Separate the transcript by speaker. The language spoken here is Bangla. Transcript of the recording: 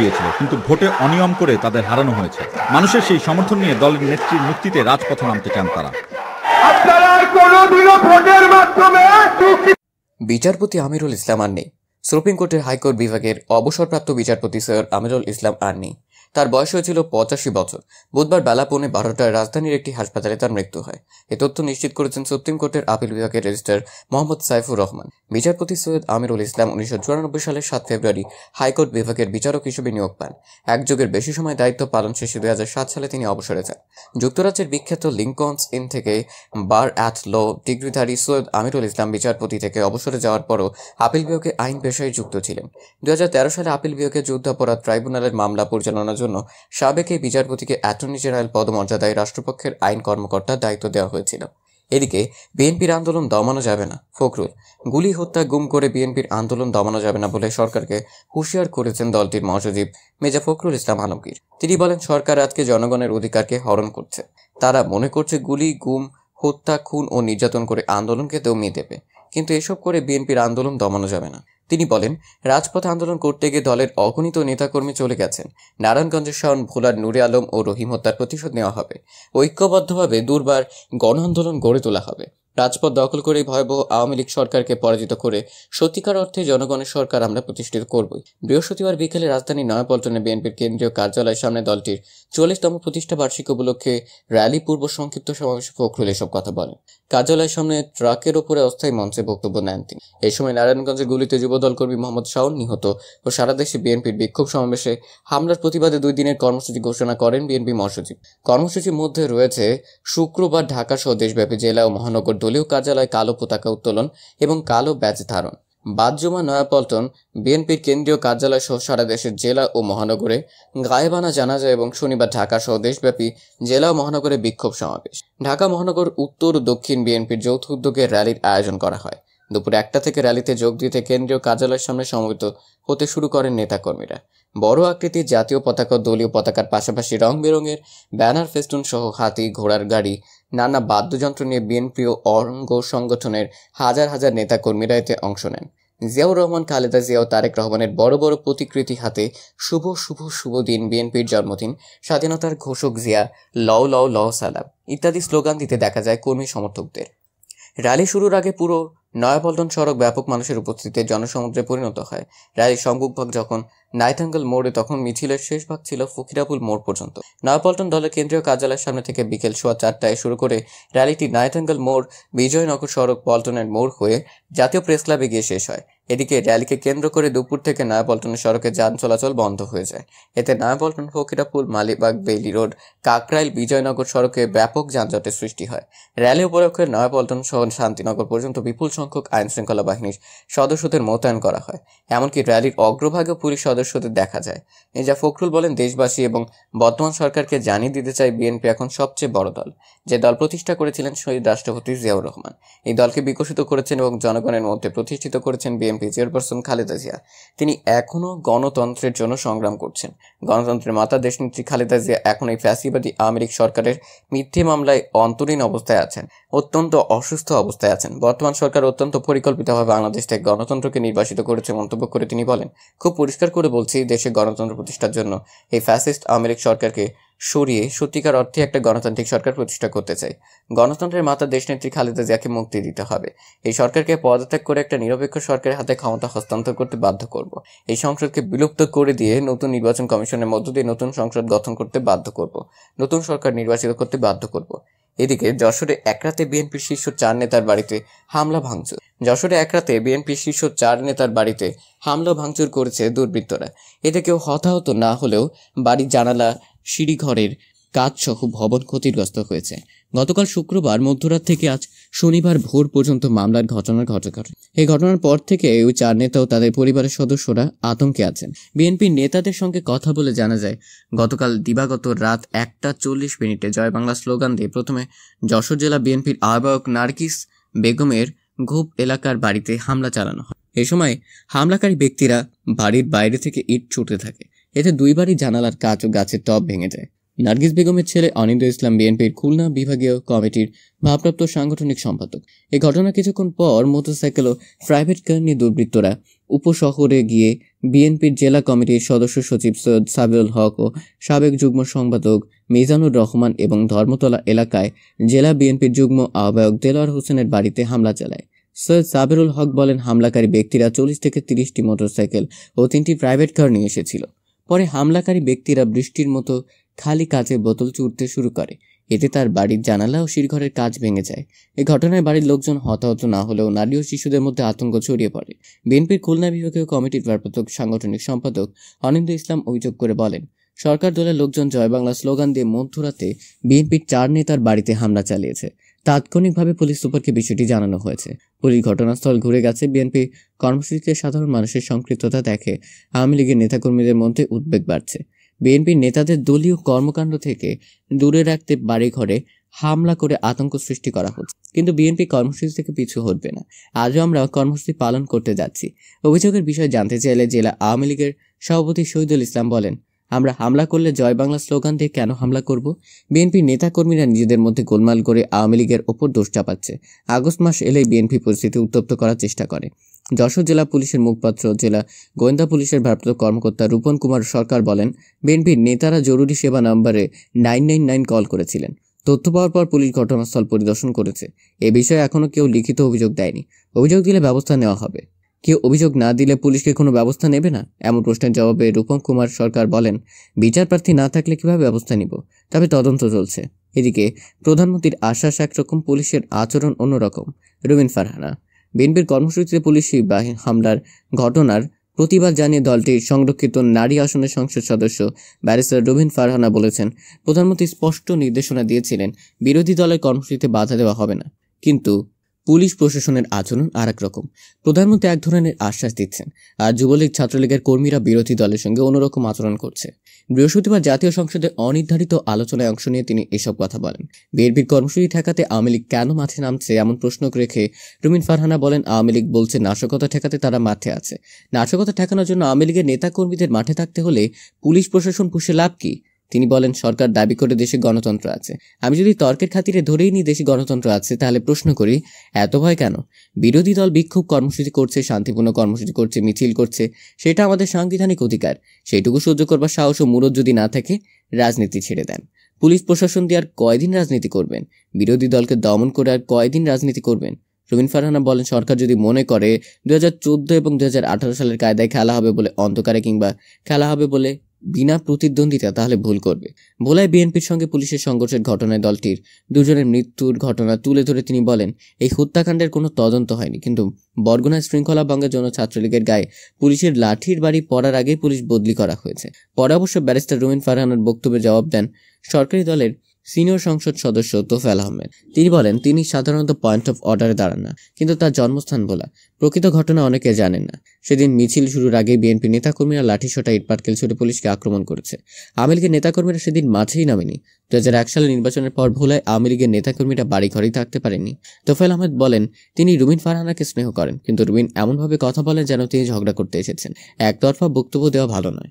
Speaker 1: দিয়েছিল কিন্তু ভোটে অনিয়ম করে তাদের হারানো হয়েছে। মানুষের সেই সমর্থন নিয়ে দলের নেত্রীর মুক্তিতে রাজপথে নামতে চান তারা।
Speaker 2: আপনারা কোনোদিনও ভোটের মাধ্যমে
Speaker 3: বিচারপতি আমিরুল ইসলাম আর নেই সুপ্রিম কোর্টের হাইকোর্ট বিভাগের অবসরপ্রাপ্ত বিচারপতি স্যার আমিরুল ইসলাম আর নেই তার বয়স হয়েছিল পঁচাশি বছর। বুধবার বেলা পৌনে বারোটায় রাজধানীর একটি হাসপাতালে তার মৃত্যু হয়। এ তথ্য নিশ্চিত করেছেন সুপ্রিম কোর্টের আপিল বিভাগের রেজিস্ট্রার মোহাম্মদ সাইফুর রহমান। বিচারপতি সৈয়দ আমিরুল ইসলাম উনিশশো চুরানব্বই সালের সাত ফেব্রুয়ারি হাইকোর্ট বিভাগের বিচারক হিসেবে নিয়োগ পান। এক যুগের বেশি সময় দায়িত্ব পালন শেষে দুই হাজার সাত সালে তিনি অবসরে যান। যুক্তরাজ্যের বিখ্যাত লিঙ্কনস ইন থেকে বার অ্যাট ল ডিগ্রিধারী সৈয়দ আমিরুল ইসলাম বিচারপতি থেকে অবসরে যাওয়ার পরও আপিল বিভাগে আইন পেশায় যুক্ত ছিলেন। দুই হাজার তেরো সালে আপিল বিভাগে যুদ্ধাপরাধ ট্রাইব্যুনালের মামলা পরিচালনার জন্য সাবেক এই বিচারপতিকে অ্যাটর্নি জেনারেল পদমর্যাদায় রাষ্ট্রপক্ষের আইন কর্মকর্তার দায়িত্ব দেওয়া হয়েছিল। এদিকে, বিএনপির আন্দোলন দমানো যাবে না। ফখরুল, গুলি, হত্যা, গুম করে বিএনপির আন্দোলন দমানো যাবে না বলে সরকারকে হুঁশিয়ার করেছেন দলটির মহাসচিব মেজা ফখরুল ইসলাম আলমগীর। তিনি বলেন, সরকার আজকে জনগণের অধিকারকে হরণ করছে। তারা মনে করছে গুলি, গুম হত্যা, খুন ও নির্যাতন করে আন্দোলনকে দমিয়ে দেবে। কিন্তু এসব করে বিএনপির আন্দোলন দমানো যাবে না। তিনি বলেন, রাজপথে আন্দোলন করতে গিয়ে দলের অগণিত নেতাকর্মী চলে গেছেন। নারায়ণগঞ্জের শাওন, ভোলার নুরে আলম ও রহিম হত্যার প্রতিশোধ নেওয়া হবে। ঐক্যবদ্ধভাবে দুর্বার গণ আন্দোলন গড়ে তোলা হবে। রাজপথ দখল করে ভয়াবহ আওয়ামী লীগ সরকারকে পরাজিত করে সত্যিকার অর্থে জনগণের সরকার আমরা প্রতিষ্ঠিত করবই। বৃহস্পতিবার বিকেলে রাজধানী নয়াপল্টনে বিএনপির কেন্দ্রীয় কার্যালয়ের সামনে দলটির চল্লিশতম প্রতিষ্ঠা বার্ষিকী উপলক্ষে র্যালি, পূর্ব সংক্ষিপ্ত সমাবেশে ফখরুল এসব কথা বলেন। কার্যালয়ের সামনে ট্রাকের ওপরে অস্থায়ী মঞ্চে বক্তব্য নেন তিনি। এই সময় নারায়ণগঞ্জের গুলিতে যুবদল কর্মী মোহাম্মদ শাওন নিহত ও সারা দেশে বিএনপির বিক্ষোভ সমাবেশে হামলার প্রতিবাদে দুই দিনের কর্মসূচি ঘোষণা করেন বিএনপি মহাসচিব। কর্মসূচির মধ্যে রয়েছে শুক্রবার ঢাকা সহ দেশব্যাপী জেলা ও মহানগর দলীয় কার্যালয় কালো পতাকা উত্তোলন এবং কালো ব্যাচ ধারণ। বাদজুমা নয়াপল্টন, বিএনপির কেন্দ্রীয় কার্যালয় সহ সারা দেশের জেলা ও মহানগরে গায়েবানা জানাজা এবং শনিবার ঢাকা সহ দেশব্যাপী জেলা ও মহানগরে বিক্ষোভ সমাবেশ। ঢাকা মহানগর উত্তর ও দক্ষিণ বিএনপির যৌথ উদ্যোগে র্যালির আয়োজন করা হয়। দুপুর একটা থেকে র্যালিতে যোগ দিতে কেন্দ্রীয় কার্যালয়ের সামনে সমবেত হতে শুরু করেন নেতাকর্মীরা। বড় আকৃতির জাতীয় পতাকা দলীয় পতাকার পাশাপাশি রং বেরঙের ব্যানার, ফেস্টুন সহ হাতি, ঘোড়ার গাড়ি, নানা বাদ্যযন্ত্র নিয়ে বিএনপি ও অঙ্গ সংগঠনের হাজার হাজার নেতাকর্মীরা এতে অংশ নেন। জিয়াউর রহমান, খালেদা জিয়া ও তারেক রহমানের বড় বড় প্রতিকৃতি হাতে শুভ শুভ শুভ দিন বিএনপির জন্মদিন, স্বাধীনতার ঘোষক জিয়া, লও লও লও, সালাম ইত্যাদি স্লোগান দিতে দেখা যায় কর্মী সমর্থকদের। র্যালি শুরুর আগে পুরো নয়াপল্টন সড়ক ব্যাপক মানুষের উপস্থিতিতে জনসমুদ্রে পরিণত হয়। র্যালির সম্মুখভাগ যখন নাইথাঙ্গল মোড়ে তখন মিছিলের শেষ ভাগ ছিল ফকিরাপুল মোড় পর্যন্ত। নয়াপল্টন দলের কেন্দ্রীয় কার্যালয়ের সামনে থেকে বিকেল সোয়া চারটায় শুরু করে র্যালিটি নাইথাঙ্গল মোড়, বিজয়নগর সড়ক, পল্টনের মোড় হয়ে জাতীয় প্রেস ক্লাবে গিয়ে শেষ হয়। এদিকে র্যালিকে কেন্দ্র করে দুপুর থেকে নয়াপল্টনের সড়কে যান চলাচল বন্ধ হয়ে যায়। এতে নয়াপল্টন ফকিরাপুল, মালিবাগ, বেইলি রোড, কাকরাইল, বিজয়নগর সড়কে ব্যাপক যানজটের সৃষ্টি হয়। র্যালি উপলক্ষে নয়াপল্টন সহ শান্তিনগর পর্যন্ত বিপুল সংখ্যক আইন শৃঙ্খলা বাহিনীর সদস্যদের মোতায়েন করা হয়। এমনকি র্যালির অগ্রভাগে পুলিশ সদস্যদের দেখা যায়। এজা ফখরুল বলেন, দেশবাসী এবং বর্তমান সরকারকে জানিয়ে দিতে চায় বিএনপি এখন সবচেয়ে বড় দল। যে দল প্রতিষ্ঠা করেছিলেন শহীদ রাষ্ট্রপতি জিয়াউর রহমান। এই দলকে বিকশিত করেছেন এবং জনগণের মধ্যে প্রতিষ্ঠিত করেছেন বিএনপি চেয়ারপারসন খালেদা জিয়া। তিনি এখনও গণতন্ত্রের জন্য সংগ্রাম করছেন। গণতন্ত্রের মাতা দেশনেত্রী খালেদা জিয়া এখন এই ফ্যাসিবাদী আমেরিক সরকারের মিথ্যে মামলায় অন্তরীণ অবস্থায় আছেন, অত্যন্ত অসুস্থ অবস্থায় আছেন। বর্তমান সরকার অত্যন্ত পরিকল্পিতভাবে বাংলাদেশ থেকে গণতন্ত্রকে নির্বাসিত করেছে মন্তব্য করে তিনি বলেন, খুব পরিষ্কার করে বলছি, দেশে গণতন্ত্র প্রতিষ্ঠার জন্য এই ফ্যাসিস্ট আমেরিক সরকারকে সরিয়ে সত্যিকার অর্থে একটা গণতান্ত্রিক সরকার প্রতিষ্ঠা করতে চাই। গণতন্ত্রের মাতা দেশনেত্রী খালেদা জিয়াকে মুক্তি দিতে হবে। এই সরকারকে পদত্যাগ করে একটা নিরপেক্ষ সরকারের হাতে ক্ষমতা হস্তান্তর করতে বাধ্য করব। এই সংসদকে বিলুপ্ত করে দিয়ে নতুন নির্বাচন কমিশনের মধ্য দিয়ে নতুন সংসদ গঠন করতে বাধ্য করব। নতুন সরকার নির্বাচিত করতে বাধ্য করব। এদিকে যশোরে এক রাতে বিএনপির শীর্ষ চার নেতার বাড়িতে হামলা ভাঙচুর। যশোরে এক রাতে বিএনপির শীর্ষ চার নেতার বাড়িতে হামলা ভাঙচুর করেছে দুর্বৃত্তরা। এতে কেউ হতাহত না হলেও বাড়ির জানালা সিঁড়িঘরের কাজসহ ভবন ক্ষতিগ্রস্ত হয়েছে। গতকাল শুক্রবার, মধ্যরাত থেকে আজ শনিবার ভোর পর্যন্ত মামলার ঘটনার ঘটে। ঘটে এই ঘটনার পর থেকে ওই চার নেতা ও তাদের পরিবারের সদস্যরা আতঙ্কে আছেন। বিএনপির নেতাদের সঙ্গে কথা বলে জানা যায়, গতকাল দিবাগত রাত একটা চল্লিশ মিনিটে জয় বাংলা স্লোগান দিয়ে প্রথমে যশোর জেলা বিএনপির আহ্বায়ক নার্গিস বেগমের ঘুপ এলাকার বাড়িতে হামলা চালানো হয়। এ সময় হামলাকারী ব্যক্তিরা বাড়ির বাইরে থেকে ইট ছুটতে থাকে। এতে দুই বাড়ি জানালার কাচ ও গাছের টব ভেঙে যায়। নার্গিস বেগমের ছেলে অনিন্দ ইসলাম বিএনপির খুলনা বিভাগীয় কমিটির ভারপ্রাপ্ত সাংগঠনিক সম্পাদক। এই ঘটনা কিছুক্ষণ পর মোটরসাইকেল ও প্রাইভেট কার নিয়ে দুর্বৃত্তরা উপশহরে গিয়ে বিএনপির জেলা কমিটির সদস্য সচিব সৈয়দ সাবিউল হক ও সাবেক যুগ্ম সম্পাদক মিজানুর রহমান এবং ধর্মতলা এলাকায় জেলা বিএনপির যুগ্ম আহ্বায়ক দেলোয়ার হোসেনের বাড়িতে হামলা চালায়। সৈয়দ সাবিরুল হক বলেন, হামলাকারী ব্যক্তিরা চল্লিশ থেকে তিরিশটি মোটরসাইকেল ও তিনটি প্রাইভেট কার নিয়ে এসেছিল। পরে হামলাকারী ব্যক্তিরা বৃষ্টির মতো খালি কাচে বোতল চুরতে শুরু করে। এতে তার বাড়ির জানালা ও শিরঘরের কাজ ভেঙে যায়। এ ঘটনায় বাড়ির লোকজন হতাহত না হলেও নারী ও শিশুদের মধ্যে আতঙ্ক ছড়িয়ে পড়ে। বিএনপির খুলনা বিভাগীয় কমিটির ভারপ্রাপ্ত সাংগঠনিক সম্পাদক অনিন্দ ইসলাম অভিযোগ করে বলেন, সরকার দলের লোকজন জয় বাংলা স্লোগান দিয়ে মধ্যরাতে বিএনপির চার নেতার বাড়িতে হামলা চালিয়েছে। তাৎক্ষণিকভাবে পুলিশ সুপারকে বিষয়টি জানানো হয়েছে। পুলিশ ঘটনাস্থল ঘুরে গেছে, বিএনপি কর্মসূচিতে সাধারণ মানুষের সম্পৃক্ততা দেখে আওয়ামী লীগের নেতাকর্মীদের মধ্যে উদ্বেগ বাড়ছে। বিএনপির নেতাদের দলীয় কর্মকাণ্ড থেকে দূরে রাখতে বাড়িঘরে হামলা করে আতঙ্ক সৃষ্টি করা হচ্ছে। কিন্তু বিএনপি কর্মসূচি থেকে পিছু হটবে না। আজও আমরা কর্মসূচি পালন করতে যাচ্ছি। অভিযোগের বিষয়ে জানতে চাইলে জেলা আওয়ামী লীগের সভাপতি শহীদুল ইসলাম বলেন আমরা হামলা করলে জয় বাংলা স্লোগান দিয়ে কেন হামলা করব? বিএনপির নেতাকর্মীরা নিজেদের মধ্যে গোলমাল করে আওয়ামী লীগের ওপর দোষ চাপাচ্ছে। আগস্ট মাস এলেই বিএনপি পরিস্থিতি উত্তপ্ত করার চেষ্টা করে। যশোর জেলা পুলিশের মুখপাত্র জেলা গোয়েন্দা পুলিশের ভারপ্রাপ্ত কর্মকর্তা রূপন কুমার সরকার বলেন, বিএনপির নেতারা জরুরি সেবা নম্বরে নাইন নাইন নাইন কল করেছিলেন। তথ্য পাওয়ার পর পুলিশ ঘটনাস্থল পরিদর্শন করেছে। এ বিষয়ে এখনও কেউ লিখিত অভিযোগ দেয়নি। অভিযোগ দিলে ব্যবস্থা নেওয়া হবে। কেউ অভিযোগ না দিলে পুলিশকে কোনো ব্যবস্থা নেবে না? এমন প্রশ্নের জবাবে রূপম কুমার সরকার বলেন, বিচার প্রার্থী না থাকলে কীভাবে ব্যবস্থা নিব? তবে তদন্ত চলছে। এদিকে, প্রধানমন্ত্রীর আশ্বাস একরকম পুলিশের আচরণ অন্যরকম। রুবিন ফারহানা, বিএনপির কর্মসূচিতে পুলিশি হামলার ঘটনার প্রতিবাদ জানিয়ে দলটির সংরক্ষিত নারী আসনের সংসদ সদস্য ব্যারিস্টার রুবিন ফারহানা বলেছেন, প্রধানমন্ত্রী স্পষ্ট নির্দেশনা দিয়েছিলেন, বিরোধী দলের কর্মসূচিতে বাধা দেওয়া হবে না। কিন্তু পুলিশ প্রশাসনের আচরণ আর রকম। প্রধানমন্ত্রী এক ধরনের আশ্বাস দিচ্ছেন, আর যুবলীগ ছাত্রলীগের কর্মীরা বিরোধী দলের সঙ্গে অন্যরকম আচরণ করছে। বৃহস্পতিবার জাতীয় সংসদে অনির্ধারিত আলোচনায় অংশ নিয়ে তিনি এসব কথা বলেন। বিএনপির কর্মসূচি ঠেকাতে আওয়ামী লীগ কেন মাঠে নামছে এমন প্রশ্ন রেখে রুমিন ফারহানা বলেন, আওয়ামী লীগ বলছে নাশকতা ঠেকাতে তারা মাঠে আছে। নাশকতা ঠেকানোর জন্য আওয়ামী লীগের নেতাকর্মীদের মাঠে থাকতে হলে পুলিশ প্রশাসন পুষে লাভ কি? তিনি বলেন, সরকার দাবি করে দেশে গণতন্ত্র আছে। আমি যদি তর্কের খাতিরে ধরেই নিই দেশে গণতন্ত্র আছে, তাহলে প্রশ্ন করি, এত ভয় কেন? বিরোধী দল বিক্ষোভ কর্মসূচি করছে, শান্তিপূর্ণ কর্মসূচি করছে, মিছিল করছে, সেটা আমাদের সাংবিধানিক অধিকার। সেইটুকু সহ্য করবার সাহস ও মুরত যদি না থাকে, রাজনীতি ছেড়ে দেন। পুলিশ প্রশাসন দিয়ে আর কয়দিন রাজনীতি করবেন? বিরোধী দলকে দমন করে আর কয়দিন রাজনীতি করবেন? রবীন ফারহানা বলেন, সরকার যদি মনে করে দু হাজার চোদ্দ এবং দু হাজার আঠারো সালের কায়দায় খেলা হবে বলে অন্ধকারে কিংবা খেলা হবে বলে বিনা প্রতিদ্বন্দ্বিতা তাহলে ভুল করবে। ভোলায় বিএনপির সঙ্গে পুলিশের সংঘর্ষের ঘটনায় দলটির দুজনের মৃত্যুর ঘটনা তুলে ধরে তিনি বলেন, এই হত্যাকাণ্ডের কোনো তদন্ত হয়নি। কিন্তু বরগুনায় শৃঙ্খলা ভঙ্গের জন্য ছাত্রলীগের গায়ে পুলিশের লাঠির বাড়ি পড়ার আগেই পুলিশ বদলি করা হয়েছে। পরে অবশ্য ব্যারিস্টার রুমিন ফারহানের বক্তব্যে জবাব দেন সরকারি দলের সিনিয়র সংসদ সদস্য তোফেল আহমেদ। তিনি বলেন, তিনি সাধারণত পয়েন্ট অফ অর্ডারে দাঁড়ান না, কিন্তু তার জন্মস্থান বলা প্রকৃত ঘটনা অনেকে জানেন না। সেদিন মিছিল শুরুর আগে বিএনপি নেতাকর্মীরা লাঠিসোটা, ইটপাটকেল ছুটে পুলিশকে আক্রমণ করেছে। আওয়ামী লীগের নেতাকর্মীরা সেদিন মাঝেই নামেনি। দু হাজার এক সালে নির্বাচনের পর ভোলায় আওয়ামী লীগের নেতাকর্মীরা বাড়ি ঘরেই থাকতে পারেননি। তোফেল আহমেদ বলেন, তিনি রুমিন ফারহানাকে স্নেহ করেন, কিন্তু রুমিন এমনভাবে কথা বলেন যেন তিনি ঝগড়া করতে এসেছেন। একতরফা বক্তব্য দেওয়া ভালো নয়।